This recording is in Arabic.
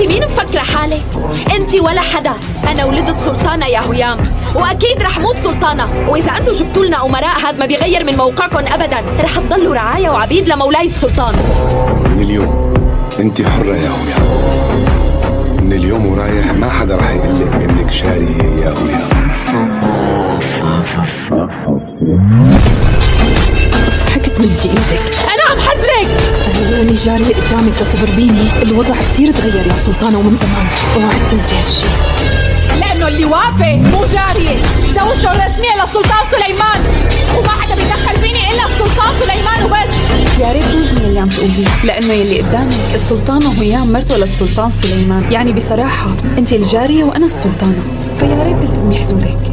انت مين مفكرة حالك؟ انت ولا حدا. أنا ولدت سلطانة يا هيام وأكيد رح موت سلطانة. وإذا أنتم جبتوا لنا أمراء هاد ما بيغير من موقعكم ابدا. رح تضلوا رعايا وعبيد لمولاي السلطان. من اليوم انت حرة يا هويا من اليوم ورايح ما حدا رح يقول لك إنك شارية يا هويا ضحكت مدي إيدك. أنا لاني جارية قدامك لتضربيني الوضع كتير تغير يا سلطانة ومن زمان. اوعي تنسي هالشي. لأنه اللي وافي مو جارية. زوجته الرسمية للسلطان سليمان. وما حدا بيدخل فيني إلا السلطان سليمان وبس. يا ريت توزني اللي عم تقوليه. لأنه يلي قدامك السلطانة هيام مرته للسلطان سليمان. يعني بصراحة انت الجارية وأنا السلطانة. فيا ريت تلتزمي حدودك.